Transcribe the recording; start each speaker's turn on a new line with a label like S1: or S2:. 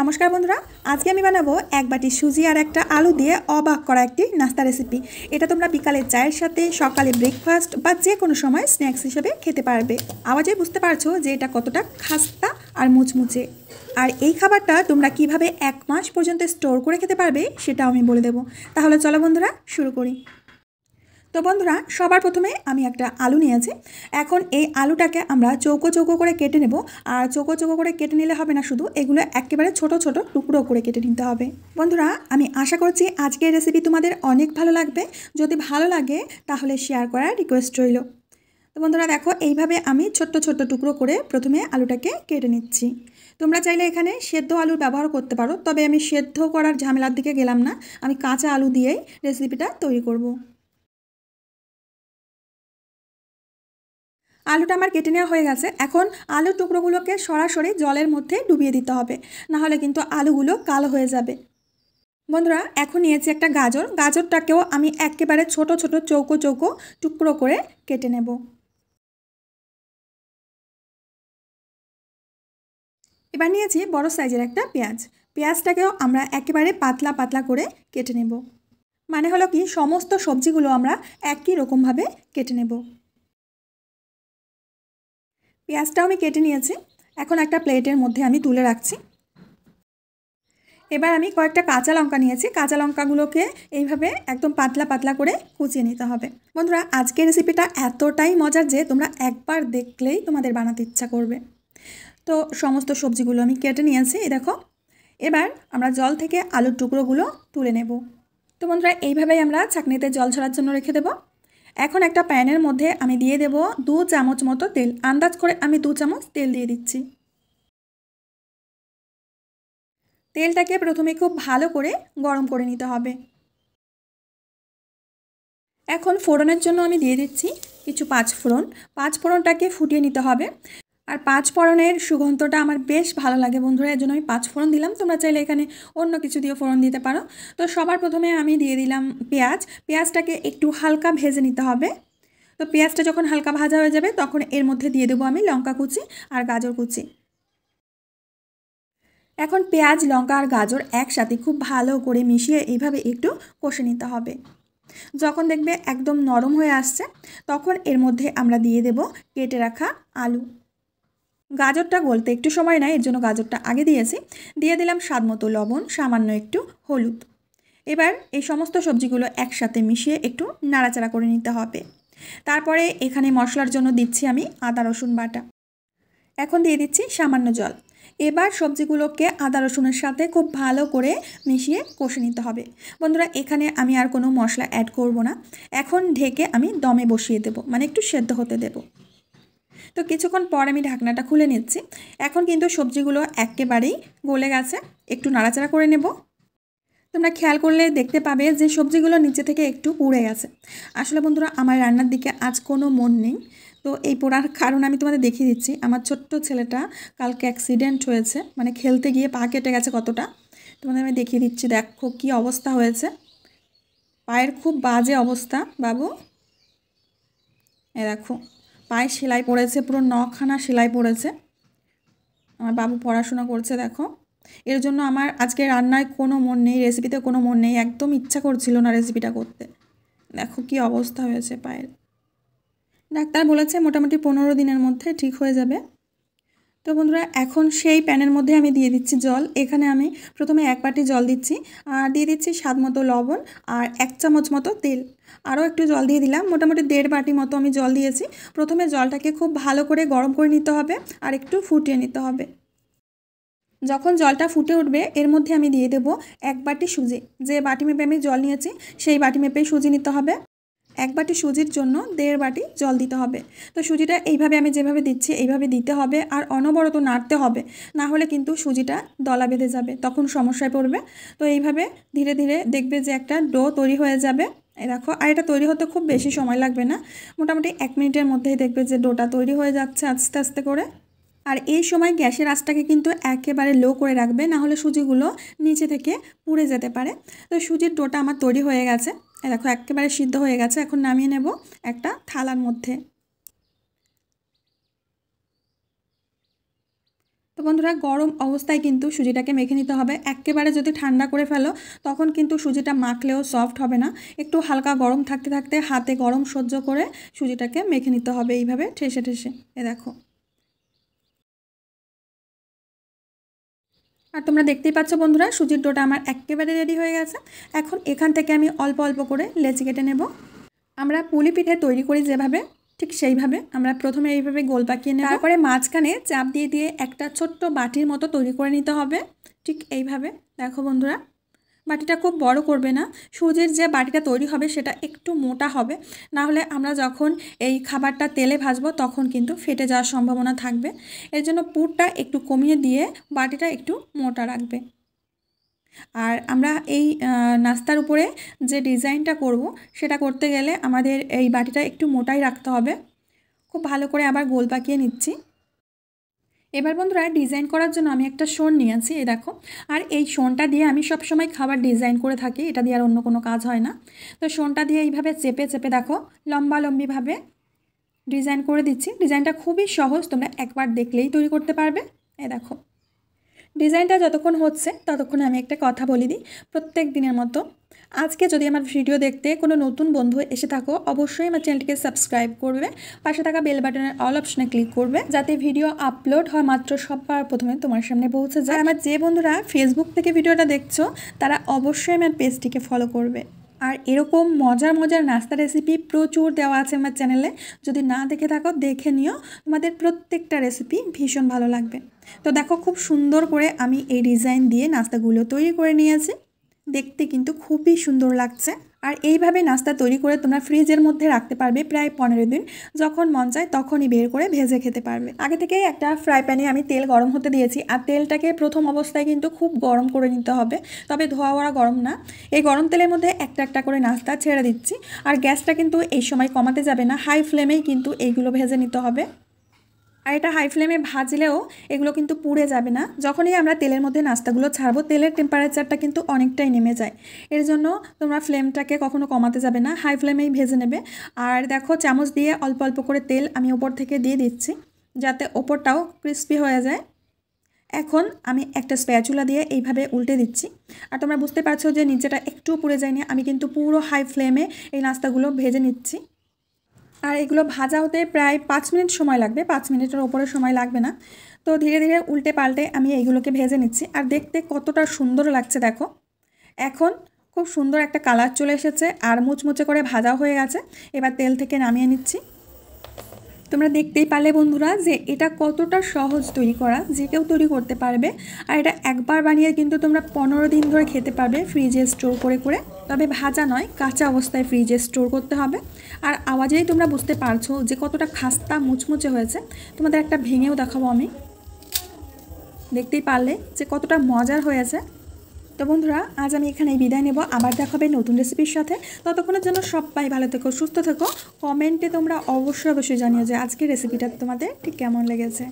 S1: নমস্কার বন্ধুরা, আজকে আমি বানাবো এক বাটি সুজি আর একটা আলু দিয়ে অবাক করা একটি নাস্তা রেসিপি এটা তোমরা বিকালে চায়ের সাথে, সকালে ব্রেকফাস্ট বা যে কোনো সময় স্ন্যাক্স হিসেবে খেতে পারবে। আওয়াজে বুঝতে পারছ যে এটা কতটা খাস্তা আর মুচমুচে। আর এই খাবারটা তোমরা কীভাবে এক মাস পর্যন্ত স্টোর করে খেতে পারবে সেটাও আমি বলে দেবো। তাহলে চলো বন্ধুরা, শুরু করি। তো বন্ধুরা, সবার প্রথমে আমি একটা আলু নিয়েছি। এখন এই আলুটাকে আমরা চৌকো চৌকো করে কেটে নেব। আর চৌকো চৌকো করে কেটে নিলে হবে না শুধু, এগুলো একেবারে ছোট ছোট টুকরো করে কেটে নিতে হবে। বন্ধুরা, আমি আশা করছি আজকের রেসিপি তোমাদের অনেক ভালো লাগবে। যদি ভালো লাগে, তাহলে শেয়ার করার রিকোয়েস্ট রইল। তো বন্ধুরা, দেখো, এইভাবে আমি ছোট্ট ছোট্ট টুকরো করে প্রথমে আলুটাকে কেটে নিচ্ছি। তোমরা চাইলে এখানে সেদ্ধ আলুর ব্যবহার করতে পারো, তবে আমি সেদ্ধ করার ঝামেলার দিকে গেলাম না। আমি কাঁচা আলু দিয়েই রেসিপিটা তৈরি করব। আলুটা আমার কেটে নেওয়া হয়ে গেছে। এখন আলুর টুকরোগুলোকে সরাসরি জলের মধ্যে ডুবিয়ে দিতে হবে। নাহলে কিন্তু আলুগুলো কালো হয়ে যাবে। বন্ধুরা, এখন নিয়েছি একটা গাজর। গাজরটাকেও আমি একেবারে ছোট ছোট, চৌকো চৌকো টুকরো করে কেটে নেব। এবার নিয়েছি বড় সাইজের একটা পেঁয়াজ। পেঁয়াজটাকেও আমরা একেবারে পাতলা পাতলা করে কেটে নেব। মানে হলো কি, সমস্ত সবজিগুলো আমরা একই রকমভাবে কেটে নেব। পেঁয়াজটাও আমি কেটে নিয়েছি। এখন একটা প্লেটের মধ্যে আমি তুলে রাখছি। এবার আমি কয়েকটা কাঁচা লঙ্কা নিয়েছি। কাঁচা লঙ্কাগুলোকে এইভাবে একদম পাতলা পাতলা করে কুচিয়ে নিতে হবে। বন্ধুরা, আজকের রেসিপিটা এতটাই মজার যে তোমরা একবার দেখলেই তোমাদের বানাতে ইচ্ছা করবে। তো সমস্ত সবজিগুলো আমি কেটে নিয়েছি দেখো। এবার আমরা জল থেকে আলুর টুকরোগুলো তুলে নেব। তো বন্ধুরা, এইভাবেই আমরা ছাঁকনিতে জল ছড়ার জন্য রেখে দেবো। এখন একটা প্যানের মধ্যে আমি দিয়ে দেব দু চামচ মতো তেল। আন্দাজ করে আমি দু চামচ তেল দিয়ে দিচ্ছি। তেলটাকে প্রথমে খুব ভালো করে গরম করে নিতে হবে। এখন ফোড়নের জন্য আমি দিয়ে দিচ্ছি কিছু পাঁচ ফোড়ন। পাঁচ ফোড়নটাকে ফুটিয়ে নিতে হবে। আর পাঁচ ফোড়নের সুগন্ধটা আমার বেশ ভালো লাগে বন্ধুরা, এর জন্য আমি পাঁচ ফোড়ন দিলাম। তোমরা চাইলে এখানে অন্য কিছু দিয়ে ফোড়ন দিতে পারো। তো সবার প্রথমে আমি দিয়ে দিলাম পেঁয়াজ। পেঁয়াজটাকে একটু হালকা ভেজে নিতে হবে। তো পেঁয়াজটা যখন হালকা ভাজা হয়ে যাবে, তখন এর মধ্যে দিয়ে দেবো আমি লঙ্কা কুচি আর গাজর কুচি। এখন পেঁয়াজ, লঙ্কা আর গাজর একসাথে খুব ভালো করে মিশিয়ে এইভাবে একটু কষে নিতে হবে। যখন দেখবে একদম নরম হয়ে আসছে, তখন এর মধ্যে আমরা দিয়ে দেব কেটে রাখা আলু। গাজরটা গলতে একটু সময় নেয়, এর জন্য গাজরটা আগে দিয়েছি। দিয়ে দিলাম স্বাদ মতো লবণ, সামান্য একটু হলুদ। এবার এই সমস্ত সবজিগুলো একসাথে মিশিয়ে একটু নাড়াচাড়া করে নিতে হবে। তারপরে এখানে মশলার জন্য দিচ্ছি আমি আদা, রসুন বাটা। এখন দিয়ে দিচ্ছি সামান্য জল। এবার সবজিগুলোকে আদা, রসুনের সাথে খুব ভালো করে মিশিয়ে কষে নিতে হবে। বন্ধুরা, এখানে আমি আর কোনো মশলা অ্যাড করব না। এখন ঢেকে আমি দমে বসিয়ে দেব মানে একটু সেদ্ধ হতে দেবো। তো কিছুক্ষণ পর আমি ঢাকনাটা খুলে নিচ্ছি। এখন কিন্তু সবজিগুলো একেবারেই গলে গেছে। একটু নাড়াচাড়া করে নেব। তোমরা খেয়াল করলে দেখতে পাবে যে সবজিগুলো নিচে থেকে একটু পুড়ে গেছে। আসলে বন্ধুরা, আমার রান্নার দিকে আজ কোনো মন নেই। তো এই পোড়ার কারণ আমি তোমাদের দেখিয়ে দিচ্ছি। আমার ছোট্ট ছেলেটা কালকে অ্যাক্সিডেন্ট হয়েছে। মানে খেলতে গিয়ে পা কেটে গেছে কতটা। তোমাদের আমি দেখিয়ে দিচ্ছি। দেখো কি অবস্থা হয়েছে। পায়ের খুব বাজে অবস্থা, বাবু। এ দেখো। পায়ে সেলাই পড়েছে, পুরো নখানা সেলাই পড়েছে। আমার বাবু পড়াশোনা করছে, দেখো। এর জন্য আমার আজকে রান্নায় কোনো মন নেই রেসিপিতে কোনো মন নেই, একদম ইচ্ছা করছিল না রেসিপিটা করতে। দেখো কি অবস্থা হয়েছে পায়ের। ডাক্তার বলেছে মোটামুটি পনেরো দিনের মধ্যে ঠিক হয়ে যাবে। তো বন্ধুরা, এখন সেই প্যানের মধ্যে আমি দিয়ে দিচ্ছি জল। এখানে আমি প্রথমে এক বাটি জল দিচ্ছি, আর দিয়ে দিচ্ছি স্বাদ মতো লবণ আর এক চামচ মতো তেল। আরও একটু জল দিয়ে দিলাম, মোটামুটি দেড় বাটি মতো আমি জল দিয়েছি। প্রথমে জলটাকে খুব ভালো করে গরম করে নিতে হবে আর একটু ফুটিয়ে নিতে হবে। যখন জলটা ফুটে উঠবে, এর মধ্যে আমি দিয়ে দেবো এক বাটি সুজি। যে বাটি মেপে আমি জল নিয়েছি, সেই বাটি মেপেই সুজি নিতে হবে। এক বাটি সুজির জন্য দেড় বাটি জল দিতে হবে। তো সুজিটা এইভাবে আমি যেভাবে দিচ্ছি, এইভাবে দিতে হবে আর অনবরত নাড়তে হবে। না হলে কিন্তু সুজিটা দলা বেঁধে যাবে, তখন সমস্যায় পড়বে। তো এইভাবে ধীরে ধীরে দেখবে যে একটা ডো তৈরি হয়ে যাবে। এই দেখো, আর এটা তৈরি হতে খুব বেশি সময় লাগবে না। মোটামুটি এক মিনিটের মধ্যেই দেখবে যে ডোটা তৈরি হয়ে যাচ্ছে আস্তে আস্তে করে। আর এই সময় গ্যাসের আঁচটাকে কিন্তু একেবারে লো করে রাখবে না হলে সুজিগুলো নিচে থেকে পুড়ে যেতে পারে। তো সুজির ডোটা আমার তৈরি হয়ে গেছে। দেখো, একেবারে সিদ্ধ হয়ে গেছে। এখন নামিয়ে নেব একটা থালার মধ্যে। তো বন্ধুরা, গরম অবস্থায় কিন্তু সুজিটাকে মেখে নিতে হবে। একেবারে যদি ঠান্ডা করে ফেলো, তখন কিন্তু সুজিটা মাখলেও সফট হবে না। একটু হালকা গরম থাকতে থাকতে হাতে গরম সহ্য করে সুজিটাকে মেখে নিতে হবে এইভাবে ঠেসে ঠেসে। এ দেখো। আর তোমরা দেখতেই পাচ্ছ বন্ধুরা, সুজির ডোটা আমার একেবারে রেডি হয়ে গেছে। এখন এখান থেকে আমি অল্প অল্প করে লেচি কেটে নেব। আমরা পুলি পিঠে তৈরি করি যেভাবে, ঠিক সেইভাবে আমরা প্রথমে এইভাবে গোল পাকিয়ে নেব। তারপরে মাঝখানে চাপ দিয়ে দিয়ে একটা ছোট্ট বাটির মতো তৈরি করে নিতে হবে, ঠিক এইভাবে। দেখো বন্ধুরা বাটিটা খুব বড় করবে না। সুজির যে বাটিটা তৈরি হবে সেটা একটু মোটা হবে। না হলে আমরা যখন এই খাবারটা তেলে ভাজবো তখন কিন্তু ফেটে যাওয়ার সম্ভাবনা থাকবে। এর জন্য পুরটা একটু কমিয়ে দিয়ে বাটিটা একটু মোটা রাখবে। আর আমরা এই নাস্তার উপরে যে ডিজাইনটা করব সেটা করতে গেলে আমাদের এই বাটিটা একটু মোটাই রাখতে হবে। খুব ভালো করে আবার গোল পাকিয়ে নিচ্ছি। এবার বন্ধুরা ডিজাইন করার জন্য আমি একটা শোন নিয়েছি এই দেখো। আর এই শোনটা দিয়ে আমি সব সময় খাবার ডিজাইন করে থাকি, এটা দিয়ে আর অন্য কোনো কাজ হয় না। তো শোনটা দিয়ে এইভাবে চেপে চেপে দেখো, লম্বা লম্বিভাবে ডিজাইন করে দিচ্ছি। ডিজাইনটা খুবই সহজ, তোমরা একবার দেখলেই তৈরি করতে পারবে। এ দেখো। ডিজাইনটা যতক্ষণ হচ্ছে, ততক্ষণ আমি একটা কথা বলে দিই। প্রত্যেক দিনের মতো আজকে যদি আমার ভিডিও দেখতে কোনো নতুন বন্ধু এসে থাকো, অবশ্যই আমার চ্যানেলটিকে সাবস্ক্রাইব করবে। পাশে থাকা বেল বাটনের অল অপশনে ক্লিক করবে, যাতে ভিডিও আপলোড হয় মাত্র সবার প্রথমে তোমার সামনে পৌঁছে যায়। আমার যে বন্ধুরা ফেসবুক থেকে ভিডিওটা দেখছ, তারা অবশ্যই আমার পেজটিকে ফলো করবে। আর এরকম মজার মজার নাস্তা রেসিপি প্রচুর দেওয়া আছে আমার চ্যানেলে। যদি না দেখে থাকো, দেখে নিও। তোমাদের প্রত্যেকটা রেসিপি ভীষণ ভালো লাগবে। তো দেখো, খুব সুন্দর করে আমি এই ডিজাইন দিয়ে নাস্তাগুলো তৈরি করে নিয়েছি। দেখতে কিন্তু খুবই সুন্দর লাগছে। আর এইভাবে নাস্তা তৈরি করে তোমরা ফ্রিজের মধ্যে রাখতে পারবে প্রায় পনেরো দিন। যখন মন চায় তখনই বের করে ভেজে খেতে পারবে। আগে থেকেই একটা ফ্রাই প্যানে আমি তেল গরম হতে দিয়েছি। আর তেলটাকে প্রথম অবস্থায় কিন্তু খুব গরম করে নিতে হবে। তবে ধোয়া ওরা গরম না। এই গরম তেলের মধ্যে একটা একটা করে নাস্তা ছেড়ে দিচ্ছি। আর গ্যাসটা কিন্তু এই সময় কমাতে যাবে না। হাই ফ্লেমেই কিন্তু এইগুলো ভেজে নিতে হবে। আর এটা হাই ফ্লেমে ভাজলেও এগুলো কিন্তু পুড়ে যাবে না। যখনই আমরা তেলের মধ্যে নাস্তাগুলো ছাড়বো, তেলের টেম্পারেচারটা কিন্তু অনেকটাই নেমে যায়। এর জন্য তোমরা ফ্লেমটাকে কখনো কমাতে যাবে না হাই ফ্লেমেই ভেজে নেবে। আর দেখো, চামচ দিয়ে অল্প অল্প করে তেল আমি ওপর থেকে দিয়ে দিচ্ছি, যাতে ওপরটাও ক্রিস্পি হয়ে যায়। এখন আমি একটা স্প্যাচুলা দিয়ে এইভাবে উল্টে দিচ্ছি। আর তোমরা বুঝতে পারছ যে নিচেটা একটু পুড়ে যায়নি, আমি কিন্তু পুরো হাই ফ্লেমে এই নাস্তাগুলো ভেজে নিচ্ছি। আর এগুলো ভাজা হতে প্রায় পাঁচ মিনিট সময় লাগবে, পাঁচ মিনিটের ওপরে সময় লাগবে না। তো ধীরে ধীরে উল্টে পাল্টে আমি এইগুলোকে ভেজে নিচ্ছি। আর দেখতে কতটা সুন্দর লাগছে দেখো। এখন খুব সুন্দর একটা কালার চলে এসেছে, আর মুচমুচে করে ভাজা হয়ে গেছে। এবার তেল থেকে নামিয়ে নিচ্ছি। তোমরা দেখতেই পারলে বন্ধুরা যে এটা কতটা সহজ তৈরি করা, যে কেউ তৈরি করতে পারবে। আর এটা একবার বানিয়ে কিন্তু তোমরা পনেরো দিন ধরে খেতে পারবে ফ্রিজে স্টোর করে করে। তবে ভাজা নয়, কাঁচা অবস্থায় ফ্রিজে স্টোর করতে হবে। আর আওয়াজেই তোমরা বুঝতে পারছ যে কতটা খাস্তা মুচমুচে হয়েছে। তোমাদের একটা ভেঙেও দেখাবো আমি। দেখতেই পারলে যে কতটা মজার হয়েছে। তো বন্ধুরা, আজ আমি এখানে বিদায় নেব। আবার দেখা হবে নতুন রেসিপির সাথে। ততক্ষণের জন্য সবাই ভালো থেকো, সুস্থ থেকো। কমেন্টে তোমরা অবশ্যই অবশ্যই জানিও যে আজকের রেসিপিটা তোমাদের ঠিক কেমন লেগেছে।